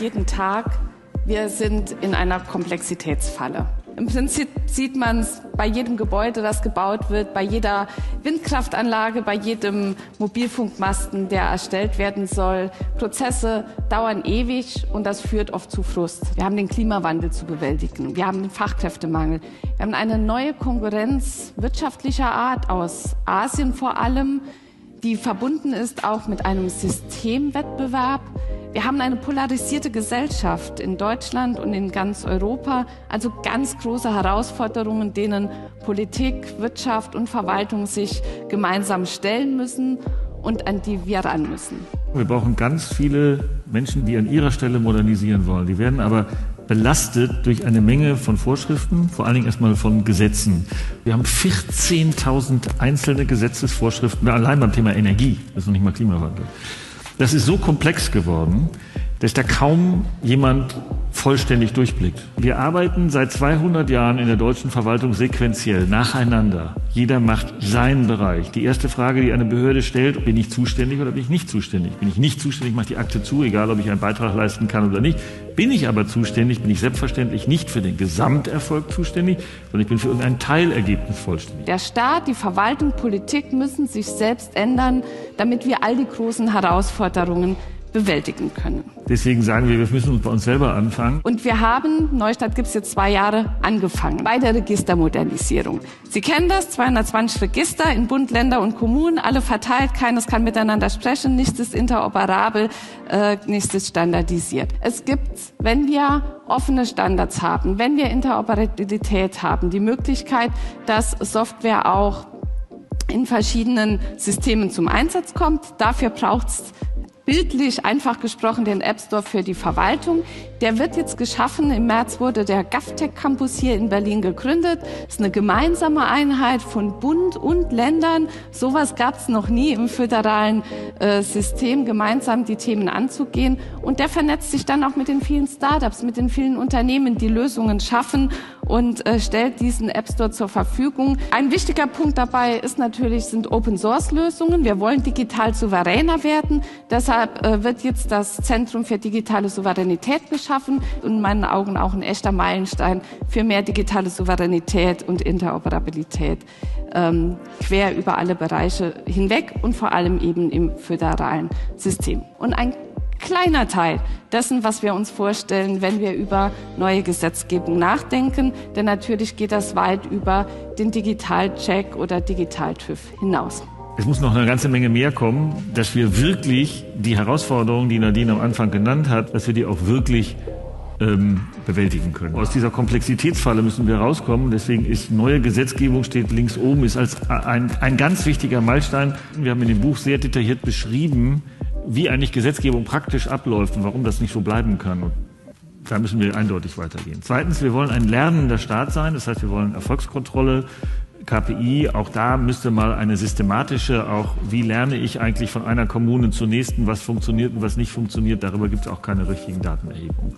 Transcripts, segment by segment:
jeden Tag, wir sind in einer Komplexitätsfalle. Im Prinzip sieht man es bei jedem Gebäude, das gebaut wird, bei jeder Windkraftanlage, bei jedem Mobilfunkmasten, der erstellt werden soll. Prozesse dauern ewig und das führt oft zu Frust. Wir haben den Klimawandel zu bewältigen. Wir haben den Fachkräftemangel. Wir haben eine neue Konkurrenz wirtschaftlicher Art aus Asien vor allem, die verbunden ist auch mit einem Systemwettbewerb. Wir haben eine polarisierte Gesellschaft in Deutschland und in ganz Europa, also ganz große Herausforderungen, denen Politik, Wirtschaft und Verwaltung sich gemeinsam stellen müssen und an die wir ran müssen. Wir brauchen ganz viele Menschen, die an ihrer Stelle modernisieren wollen. Die werden aber belastet durch eine Menge von Vorschriften, vor allen Dingen erstmal von Gesetzen. Wir haben 14.000 einzelne Gesetzesvorschriften, allein beim Thema Energie, das ist noch nicht mal Klimawandel. Das ist so komplex geworden, dass da kaum jemand vollständig durchblickt. Wir arbeiten seit 200 Jahren in der deutschen Verwaltung sequenziell, nacheinander. Jeder macht seinen Bereich. Die erste Frage, die eine Behörde stellt, bin ich zuständig oder bin ich nicht zuständig? Bin ich nicht zuständig, mache die Akte zu, egal ob ich einen Beitrag leisten kann oder nicht. Bin ich aber zuständig, bin ich selbstverständlich nicht für den Gesamterfolg zuständig, sondern ich bin für irgendein Teilergebnis vollständig. Der Staat, die Verwaltung, Politik müssen sich selbst ändern, damit wir all die großen Herausforderungen bewältigen können. Deswegen sagen wir, wir müssen uns bei uns selber anfangen. Und wir haben, Neustadt gibt es jetzt zwei Jahre, angefangen bei der Registermodernisierung. Sie kennen das, 220 Register in Bund, Länder und Kommunen, alle verteilt, keines kann miteinander sprechen, nichts ist interoperabel, äh, nichts ist standardisiert. Es gibt, wenn wir offene Standards haben, wenn wir Interoperabilität haben, die Möglichkeit, dass Software auch in verschiedenen Systemen zum Einsatz kommt. Dafür braucht es bildlich einfach gesprochen den App Store für die Verwaltung. Der wird jetzt geschaffen. Im März wurde der GovTech Campus hier in Berlin gegründet. Das ist eine gemeinsame Einheit von Bund und Ländern. Sowas gab es noch nie im föderalen äh, System, gemeinsam die Themen anzugehen. Und der vernetzt sich dann auch mit den vielen Startups, mit den vielen Unternehmen, die Lösungen schaffen und äh, stellt diesen App Store zur Verfügung. Ein wichtiger Punkt dabei ist natürlich, sind Open Source Lösungen. Wir wollen digital souveräner werden. Deshalb äh, wird jetzt das Zentrum für digitale Souveränität geschaffen und in meinen Augen auch ein echter Meilenstein für mehr digitale Souveränität und Interoperabilität ähm, quer über alle Bereiche hinweg und vor allem eben im föderalen System. Und ein kleiner Teil dessen, was wir uns vorstellen, wenn wir über neue Gesetzgebung nachdenken. Denn natürlich geht das weit über den Digitalcheck oder Digital-TÜV hinaus. Es muss noch eine ganze Menge mehr kommen, dass wir wirklich die Herausforderungen, die Nadine am Anfang genannt hat, dass wir die auch wirklich ähm, bewältigen können. Aus dieser Komplexitätsfalle müssen wir rauskommen. Deswegen ist neue Gesetzgebung steht links oben, ist als ein, ein ganz wichtiger Meilenstein. Wir haben in dem Buch sehr detailliert beschrieben, wie eigentlich Gesetzgebung praktisch abläuft und warum das nicht so bleiben kann. Und da müssen wir eindeutig weitergehen. Zweitens, wir wollen ein lernender Staat sein. Das heißt, wir wollen Erfolgskontrolle, KPI. Auch da müsste mal eine systematische, auch wie lerne ich eigentlich von einer Kommune zur nächsten, was funktioniert und was nicht funktioniert. Darüber gibt es auch keine richtigen Datenerhebungen.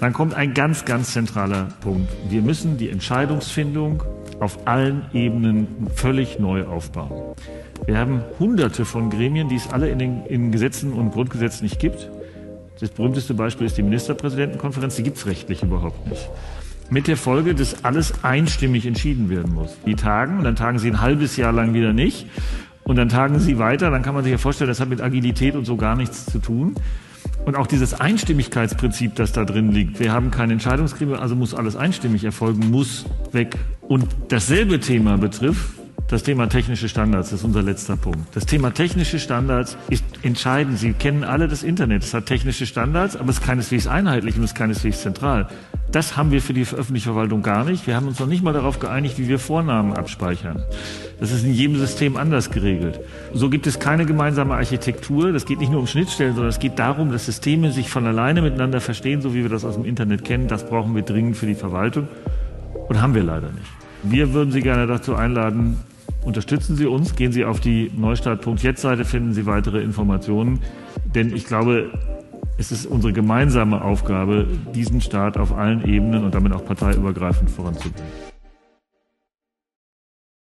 Dann kommt ein ganz, ganz zentraler Punkt. Wir müssen die Entscheidungsfindung auf allen Ebenen völlig neu aufbauen. Wir haben hunderte von Gremien, die es alle in den in Gesetzen und Grundgesetzen nicht gibt. Das berühmteste Beispiel ist die Ministerpräsidentenkonferenz, die gibt es rechtlich überhaupt nicht. Mit der Folge, dass alles einstimmig entschieden werden muss. Die tagen und dann tagen sie ein halbes Jahr lang wieder nicht und dann tagen sie weiter. Dann kann man sich ja vorstellen, das hat mit Agilität und so gar nichts zu tun. Und auch dieses Einstimmigkeitsprinzip, das da drin liegt. Wir haben kein Entscheidungsgremium, also muss alles einstimmig erfolgen, muss weg. Und dasselbe Thema betrifft das Thema technische Standards ist unser letzter Punkt. Das Thema technische Standards ist entscheidend. Sie kennen alle das Internet. Es hat technische Standards, aber es ist keineswegs einheitlich und es ist keineswegs zentral. Das haben wir für die öffentliche Verwaltung gar nicht. Wir haben uns noch nicht mal darauf geeinigt, wie wir Vornamen abspeichern. Das ist in jedem System anders geregelt. So gibt es keine gemeinsame Architektur. Das geht nicht nur um Schnittstellen, sondern es geht darum, dass Systeme sich von alleine miteinander verstehen, so wie wir das aus dem Internet kennen. Das brauchen wir dringend für die Verwaltung und haben wir leider nicht. Wir würden Sie gerne dazu einladen, Unterstützen Sie uns, gehen Sie auf die Neustart.jetzt-Seite, finden Sie weitere Informationen. Denn ich glaube, es ist unsere gemeinsame Aufgabe, diesen Staat auf allen Ebenen und damit auch parteiübergreifend voranzubringen.